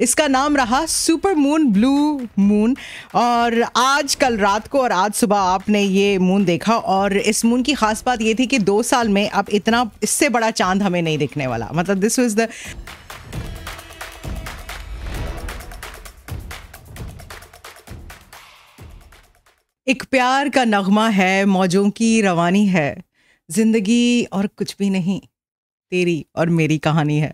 इसका नाम रहा सुपर मून, ब्लू मून। और आज, कल रात को और आज सुबह आपने ये मून देखा और इस मून की खास बात ये थी कि दो साल में अब इतना, इससे बड़ा चाँद हमें नहीं दिखने वाला। मतलब दिस वाज द एक प्यार का नगमा है, मौजों की रवानी है। ज़िंदगी और कुछ भी नहीं, तेरी और मेरी कहानी है।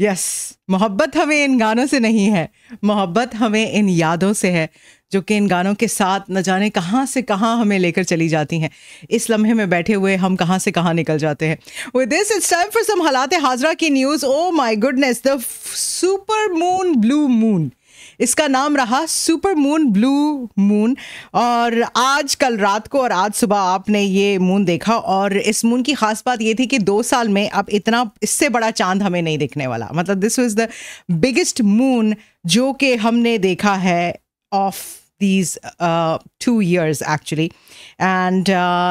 यस मोहब्बत हमें इन गानों से नहीं है। मोहब्बत हमें इन यादों से है, जो कि इन गानों के साथ न जाने कहाँ से कहाँ हमें लेकर चली जाती हैं। इस लम्हे में बैठे हुए हम कहाँ से कहाँ निकल जाते हैं। With this it's time for some हालात हाजरा की news oh my goodness the super moon blue moon इसका नाम रहा सुपर मून, ब्लू मून। और आज कल रात को और आज सुबह आपने ये मून देखा और इस मून की खास बात ये थी कि दो साल में अब इतना, इससे बड़ा चाँद हमें नहीं दिखने वाला। मतलब this was the biggest moon जो कि हमने देखा है of these two years actually and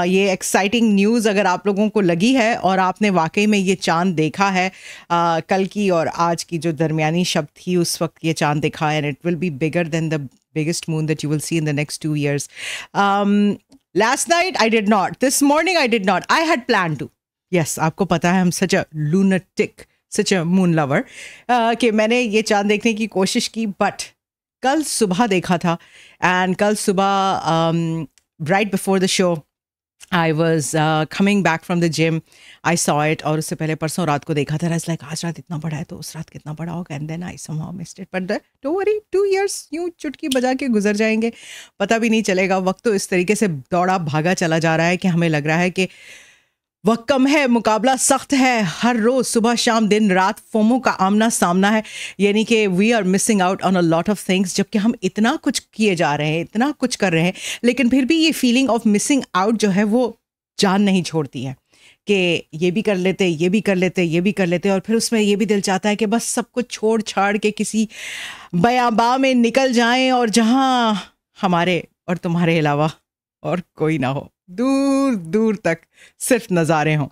ये एक्साइटिंग न्यूज़ अगर आप लोगों को लगी है और आपने वाकई में ये चाँद देखा है uh, कल की और आज की जो दरमिया शब्द थी उस वक्त ये चाँद देखा है and it will be bigger than the biggest moon that you will see in the next two years last night I did not this morning I did not I had plan to yes आपको पता है हम सच अ लूनटिक सच a moon lover कि मैंने ये चाँद देखने की कोशिश की बट कल सुबह देखा था। एंड कल सुबह right before the show I was coming back from the gym I saw it और उससे पहले परसों रात को देखा था। लाइक आज रात इतना बड़ा है तो उस रात कितना बड़ा होगा? And then I some missed it but do worry two years यूँ चुटकी बजा के गुजर जाएँगे। पता भी नहीं चलेगा। वक्त तो इस तरीके से दौड़ा भागा चला जा रहा है कि हमें लग रहा है कि वक्त कम है, मुकाबला सख्त है। हर रोज सुबह शाम दिन रात फोमो का आमना सामना है। यानी कि we are missing out on a lot of things जबकि हम इतना कुछ किए जा रहे हैं, इतना कुछ कर रहे हैं, लेकिन फिर भी ये फीलिंग ऑफ़ मिसिंग आउट जो है, वो जान नहीं छोड़ती है कि ये भी कर लेते, ये भी कर लेते, ये भी कर लेते और फिर उसमें ये भी दिल चाहता है कि बस सब कुछ छोड़ छाड़ के किसी बयाबा में निकल जाएँ और जहाँ हमारे और तुम्हारे अलावा और कोई ना हो। दूर दूर तक सिर्फ़ नज़ारे हों।